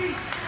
Peace.